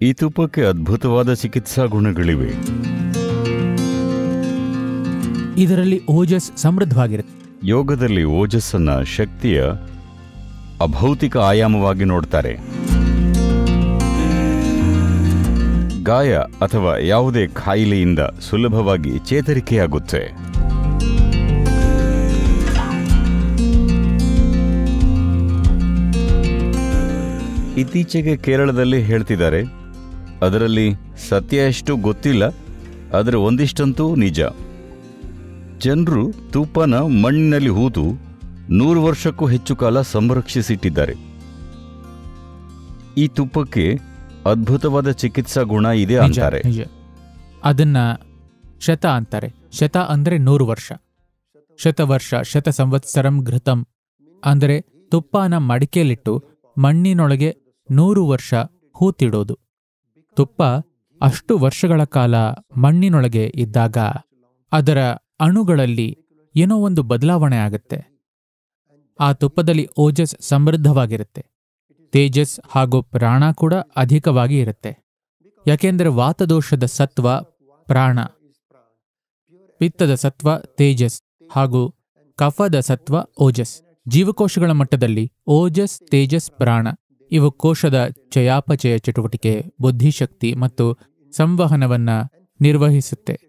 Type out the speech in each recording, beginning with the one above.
ಈ ತುಪ್ಪಕ್ಕೆ ಅದ್ಭುತವಾದ ಚಿಕಿತ್ಸಾ ಗುಣಗಳಿವೆ. ಇದರಲ್ಲಿ ಓಜಸ್ ಸಮೃದ್ಧವಾಗಿರುತ್ತೆ. ಯೋಗದಲ್ಲಿ ಓಜಸ್ಸನ್ನ ಶಕ್ತಿಯ ಅಭೌತಿಕ ಆಯಾಮವಾಗಿ ನೋಡ್ತಾರೆ. ಗಾಯ ಅಥವಾ ಯಾವುದೇ ಖಾಯಿಲೆಯಿಂದ ಸುಲಭವಾಗಿ ಚೇತರಿಕೆಯಾಗುತ್ತೆ. ಇತ್ತೀಚೆಗೆ ಕೇರಳದಲ್ಲಿ ಹೇಳ್ತಿದ್ದಾರೆ ಅದರಲ್ಲಿ ಸತ್ಯ ಎಷ್ಟು ಗೊತ್ತಿಲ್ಲ ಆದರೆ ಒಂದಿಷ್ಟಂತೂ ನಿಜ. ಜನರು ತುಪ್ಪನ ಮಣ್ಣಿನಲ್ಲಿ ಹೂತು ನೂರು ವರ್ಷಕ್ಕೂ ಹೆಚ್ಚು ಕಾಲ ಸಂರಕ್ಷಿಸಿಟ್ಟಿದ್ದಾರೆ. ಈ ತುಪ್ಪಕ್ಕೆ ಅದ್ಭುತವಾದ ಚಿಕಿತ್ಸಾ ಗುಣ ಇದೆ ಅಂತಾರೆ. ಅದನ್ನ ಶತ ಅಂತಾರೆ. ಶತ ಅಂದ್ರೆ ನೂರು ವರ್ಷ. ಶತವರ್ಷ ಶತ ಸಂವತ್ಸರಂ ಘೃತಂ. ಅಂದರೆ ತುಪ್ಪನ ಮಡಿಕೆಯಲ್ಲಿಟ್ಟು ಮಣ್ಣಿನೊಳಗೆ ನೂರು ವರ್ಷ ಹೂತಿಡೋದು ತುಪ್ಪ ಅಷ್ಟು ವರ್ಷಗಳ ಕಾಲ ಮಣ್ಣಿನೊಳಗೆ ಇದ್ದಾಗ ಅದರ ಅಣುಗಳಲ್ಲಿ ಏನೋ ಒಂದು ಬದಲಾವಣೆ ಆಗುತ್ತೆ. ಆ ತುಪ್ಪದಲ್ಲಿ ಓಜಸ್ ಸಮೃದ್ಧವಾಗಿರುತ್ತೆ. ತೇಜಸ್ ಹಾಗೂ ಪ್ರಾಣ ಕೂಡ ಅಧಿಕವಾಗಿ ಇರುತ್ತೆ. ಯಾಕೆಂದರೆ ವಾತದೋಷದ ಸತ್ವ ಪ್ರಾಣ. ಪಿತ್ತದ ಸತ್ವ ತೇಜಸ್ ಹಾಗೂ ಕಫದ ಸತ್ವ ಓಜಸ್. ಜೀವಕೋಶಗಳ ಮಟ್ಟದಲ್ಲಿ ಓಜಸ್, ತೇಜಸ್, ಪ್ರಾಣ ಇವು ಕೋಶದ ಚಯಾಪಚಯ ಚಟುವಟಿಕೆ, ಬುದ್ಧಿಶಕ್ತಿ ಮತ್ತು ಸಂವಹನವನ್ನ ನಿರ್ವಹಿಸುತ್ತೆ.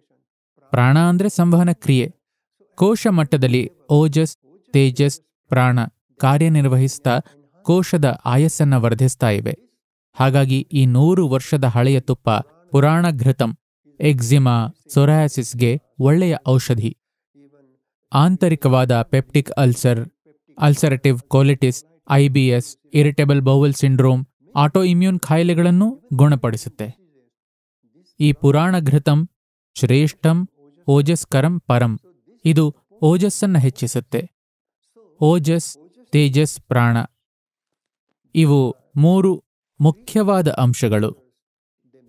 ಪ್ರಾಣ ಅಂದರೆ ಸಂವಹನ ಕ್ರಿಯೆ. ಕೋಶ ಮಟ್ಟದಲ್ಲಿ ಓಜಸ್, ತೇಜಸ್, ಪ್ರಾಣ ಕಾರ್ಯನಿರ್ವಹಿಸ್ತಾ ಕೋಶದ ಆಯಸ್ಸನ್ನ ವರ್ಧಿಸ್ತಾ ಇವೆ. ಹಾಗಾಗಿ ಈ ನೂರು ವರ್ಷದ ಹಳೆಯ ತುಪ್ಪ ಪುರಾಣ ಘೃತಂ, ಎಕ್ಸಿಮಾ, ಸೊರಾಯಾಸಿಸ್ಗೆ ಒಳ್ಳೆಯ ಔಷಧಿ. ಆಂತರಿಕವಾದ peptic ulcer, ulcerative colitis IBS, irritable bowel syndrome autoimmune ಕಾಯಿಲೆಗಳನ್ನು ಗುಣಪಡಿಸುತ್ತೆ. ಈ ಪುರಾಣ ಘೃತಂ, ಶ್ರೇಷ್ಠಂ ಓಜಸ್ಕರಂ ಪರಂ. ಇದು ಓಜಸ್ಸನ್ನು ಹೆಚ್ಚಿಸುತ್ತೆ. ಓಜಸ್, ತೇಜಸ್, ಪ್ರಾಣ. ಇವು ಮೂರು ಮುಖ್ಯವಾದ ಅಂಶಗಳು.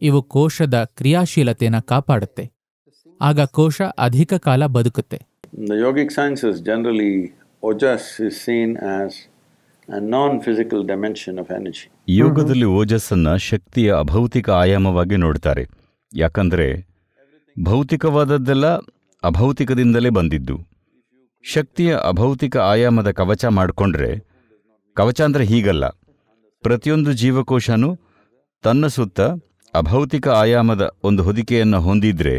ಇವು ಕೋಶದ ಕ್ರಿಯಾಶೀಲತೆಯನ್ನು ಕಾಪಾಡುತ್ತೆ. ಆಗ ಕೋಶ ಅಧಿಕ ಕಾಲ ಬದುಕುತ್ತೆ. Yogic sciences generally ojas is seen is ಯೋಗದಲ್ಲಿ ಓಜಸ್ಸನ್ನ ಶಕ್ತಿಯ ಅಭೌತಿಕ ಆಯಾಮವಾಗಿ ನೋಡ್ತಾರೆ. ಯಾಕಂದ್ರೆ ಭೌತಿಕವಾದದ್ದೆಲ್ಲ ಅಭೌತಿಕದಿಂದಲೇ ಬಂದಿದ್ದು. ಶಕ್ತಿಯ ಅಭೌತಿಕ ಆಯಾಮದ ಕವಚ ಮಾಡಿಕೊಂಡ್ರೆ, ಕವಚ ಅಂದರೆ ಹೀಗಲ್ಲ. ಪ್ರತಿಯೊಂದು ಜೀವಕೋಶನೂ ತನ್ನ ಸುತ್ತ ಅಭೌತಿಕ ಆಯಾಮದ ಒಂದು ಹೊದಿಕೆಯನ್ನು ಹೊಂದಿದ್ರೆ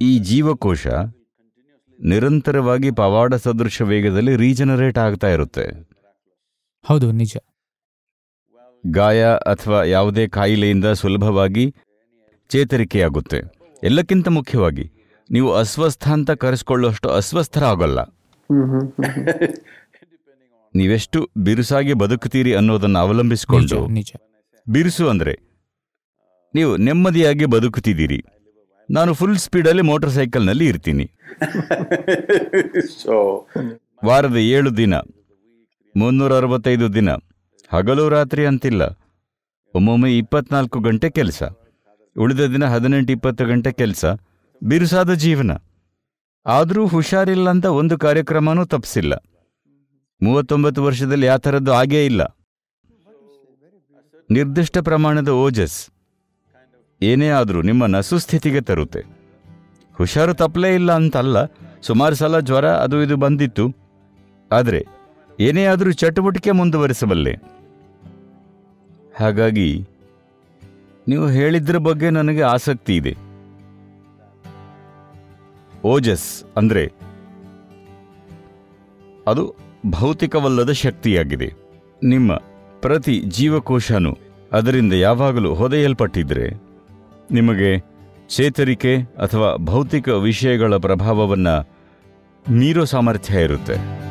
ಈ ಜೀವಕೋಶ ನಿರಂತರವಾಗಿ ಪವಾಡ ಸದೃಶ ವೇಗದಲ್ಲಿ ರೀಜನರೇಟ್ ಆಗ್ತಾ ಇರುತ್ತೆ. ಹೌದು ನಿಜ. ಗಾಯ ಅಥವಾ ಯಾವುದೇ ಕಾಯಿಲೆಯಿಂದ ಸುಲಭವಾಗಿ ಚೇತರಿಕೆಯಾಗುತ್ತೆ. ಎಲ್ಲಕ್ಕಿಂತ ಮುಖ್ಯವಾಗಿ ನೀವು ಅಸ್ವಸ್ಥ ಅಂತ ಕರೆಸ್ಕೊಳ್ಳುವಷ್ಟು ಅಸ್ವಸ್ಥರ ಆಗೋಲ್ಲ ನೀವೆಷ್ಟು ಬಿರುಸಾಗಿ ಬದುಕುತ್ತೀರಿ ಅನ್ನೋದನ್ನು ಅವಲಂಬಿಸಿಕೊಂಡು ಬಿರುಸು ಅಂದ್ರೆ ನೀವು ನೆಮ್ಮದಿಯಾಗಿ ಬದುಕುತ್ತಿದ್ದೀರಿ. ನಾನು ಫುಲ್ ಸ್ಪೀಡಲ್ಲಿ ಸೈಕಲ್ ಸೈಕಲ್ನಲ್ಲಿ ಇರ್ತೀನಿ. ಸೊ ವಾರದ ಏಳು ದಿನ ಮುನ್ನೂರ ಅರವತ್ತೈದು ದಿನ ಹಗಲು ರಾತ್ರಿ ಅಂತಿಲ್ಲ. ಒಮ್ಮೊಮ್ಮೆ ಇಪ್ಪತ್ನಾಲ್ಕು ಗಂಟೆ ಕೆಲಸ ಉಳಿದ ದಿನ ಹದಿನೆಂಟು ಇಪ್ಪತ್ತು ಗಂಟೆ ಕೆಲಸ ಬಿರುಸಾದ ಜೀವನ. ಆದರೂ ಹುಷಾರಿಲ್ಲ ಅಂತ ಒಂದು ಕಾರ್ಯಕ್ರಮನೂ ತಪ್ಪಿಸಿಲ್ಲ ಮೂವತ್ತೊಂಬತ್ತು ವರ್ಷದಲ್ಲಿ ಆ ಥರದ್ದು ಆಗೇ ಇಲ್ಲ. ನಿರ್ದಿಷ್ಟ ಪ್ರಮಾಣದ ಓಜಸ್ ಏನೇ ಆದರೂ ನಿಮ್ಮನ್ನು ಸುಸ್ಥಿತಿಗೆ ತರುತ್ತೆ. ಹುಷಾರು ತಪ್ಪಲೇ ಇಲ್ಲ ಅಂತಲ್ಲ, ಸುಮಾರು ಸಲ ಜ್ವರ ಅದು ಇದು ಬಂದಿತ್ತು. ಆದರೆ, ಏನೇ ಆದರೂ ಚಟುವಟಿಕೆ ಮುಂದುವರಿಸಬಲ್ಲೆ. ಹಾಗಾಗಿ, ನೀವು ಹೇಳಿದ್ರ ಬಗ್ಗೆ ನನಗೆ ಆಸಕ್ತಿ ಇದೆ. ಓಜಸ್ ಅಂದರೆ, ಅದು ಭೌತಿಕವಲ್ಲದ ಶಕ್ತಿಯಾಗಿದೆ. ನಿಮ್ಮ ಪ್ರತಿ ಜೀವಕೋಶನೂ ಅದರಿಂದ ಯಾವಾಗಲೂ ಹೊದೆಯಲ್ಪಟ್ಟಿದ್ರೆ ನಿಮಗೆ ಚೇತರಿಕೆ ಅಥವಾ ಭೌತಿಕ ವಿಷಯಗಳ ಪ್ರಭಾವವನ್ನು ಮೀರೋ ಸಾಮರ್ಥ್ಯ ಇರುತ್ತೆ.